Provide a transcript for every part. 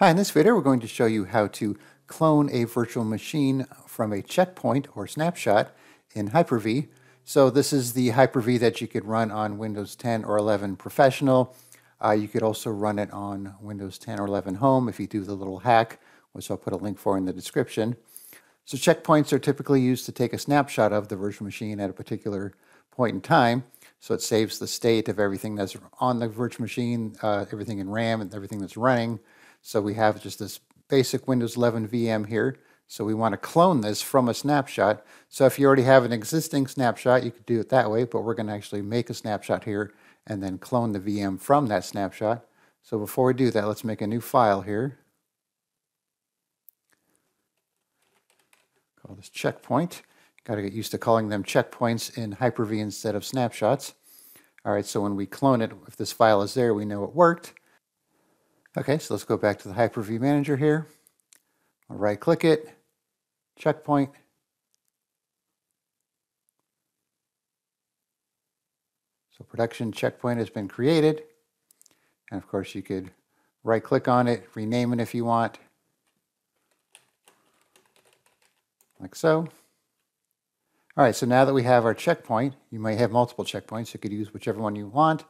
Hi, in this video we're going to show you how to clone a virtual machine from a checkpoint or snapshot in Hyper-V. So this is the Hyper-V that you could run on Windows 10 or 11 Professional. Uh, you could also run it on Windows 10 or 11 Home if you do the little hack, which I'll put a link for in the description. So checkpoints are typically used to take a snapshot of the virtual machine at a particular point in time. So it saves the state of everything that's on the virtual machine, uh, everything in RAM and everything that's running. So we have just this basic Windows 11 VM here. So we want to clone this from a snapshot. So if you already have an existing snapshot, you could do it that way, but we're going to actually make a snapshot here and then clone the VM from that snapshot. So before we do that, let's make a new file here. Call this checkpoint. Got to get used to calling them checkpoints in Hyper-V instead of snapshots. All right, so when we clone it, if this file is there, we know it worked. Okay, so let's go back to the Hyper-V Manager here. I'll right click it, checkpoint. So production checkpoint has been created. And of course you could right click on it, rename it if you want. Like so. All right, so now that we have our checkpoint, you may have multiple checkpoints. You could use whichever one you want.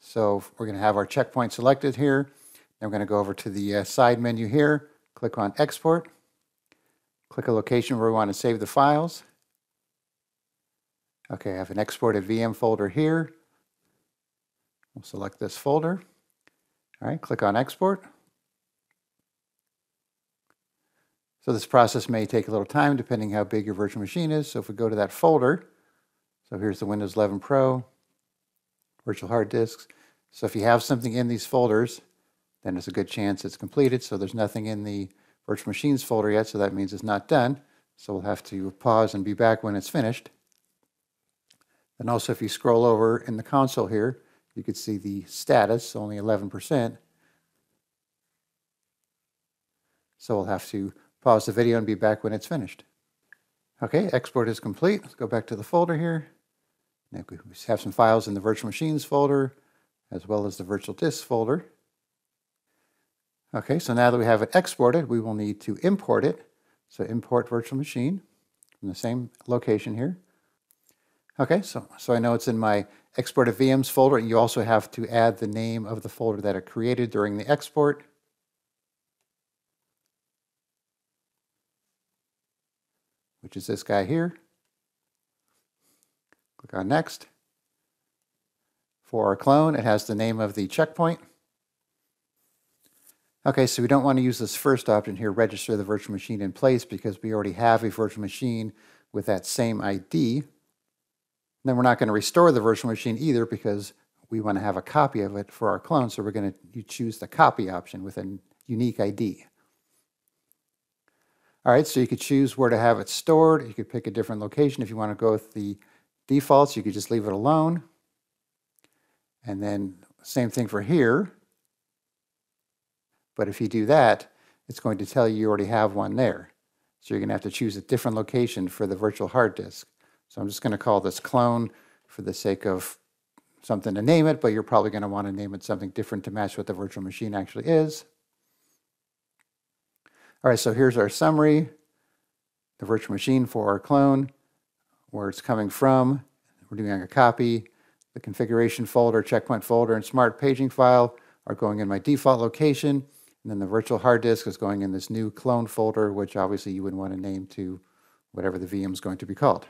So we're going to have our checkpoint selected here. Then we're going to go over to the uh, side menu here, click on Export, click a location where we want to save the files. Okay, I have an exported VM folder here. We'll select this folder. All right, click on Export. So this process may take a little time depending how big your virtual machine is. So if we go to that folder, so here's the Windows 11 Pro, virtual hard disks. So if you have something in these folders, then there's a good chance it's completed. So there's nothing in the virtual machines folder yet, so that means it's not done. So we'll have to pause and be back when it's finished. And also if you scroll over in the console here, you can see the status, only 11%. So we'll have to pause the video and be back when it's finished. Okay, export is complete. Let's go back to the folder here. Now we have some files in the virtual machines folder, as well as the virtual disks folder. Okay, so now that we have it exported, we will need to import it. So import virtual machine from the same location here. Okay, so, so I know it's in my exported VMs folder, you also have to add the name of the folder that it created during the export. Which is this guy here. Click on Next. For our clone, it has the name of the checkpoint. Okay, so we don't want to use this first option here, register the virtual machine in place, because we already have a virtual machine with that same ID. then we're not going to restore the virtual machine either because we want to have a copy of it for our clone, so we're going to choose the copy option with a unique ID. All right, so you could choose where to have it stored. You could pick a different location. If you want to go with the defaults, you could just leave it alone. And then same thing for here. But if you do that, it's going to tell you you already have one there. So you're going to have to choose a different location for the virtual hard disk. So I'm just going to call this clone for the sake of something to name it, but you're probably going to want to name it something different to match what the virtual machine actually is. All right, so here's our summary, the virtual machine for our clone, where it's coming from. We're doing a copy. The configuration folder, checkpoint folder, and smart paging file are going in my default location. And then the virtual hard disk is going in this new clone folder, which obviously you would want to name to whatever the VM is going to be called.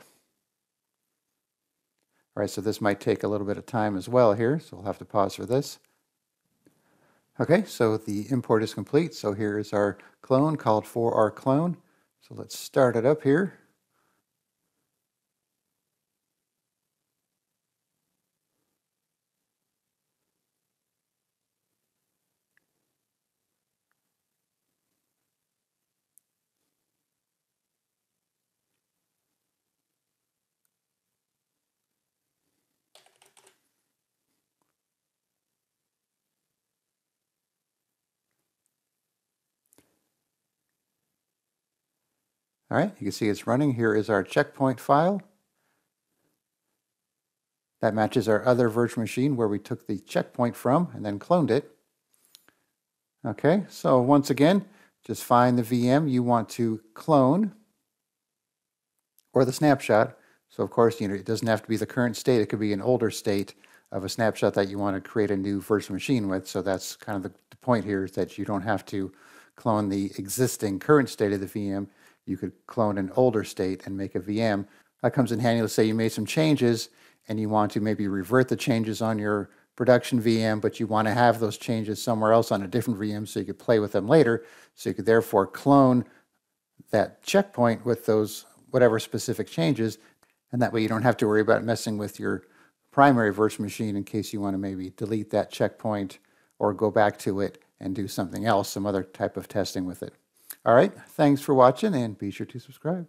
All right, so this might take a little bit of time as well here, so we'll have to pause for this. Okay, so the import is complete. So here is our clone called for our clone. So let's start it up here. All right, you can see it's running. Here is our checkpoint file. That matches our other virtual machine where we took the checkpoint from and then cloned it. Okay, so once again, just find the VM you want to clone or the snapshot. So of course, you know, it doesn't have to be the current state. It could be an older state of a snapshot that you want to create a new virtual machine with. So that's kind of the, the point here is that you don't have to clone the existing current state of the VM. You could clone an older state and make a VM. That comes in handy. Let's say you made some changes and you want to maybe revert the changes on your production VM, but you want to have those changes somewhere else on a different VM so you could play with them later. So you could therefore clone that checkpoint with those whatever specific changes. And that way you don't have to worry about messing with your primary virtual machine in case you want to maybe delete that checkpoint or go back to it and do something else, some other type of testing with it. All right, thanks for watching and be sure to subscribe.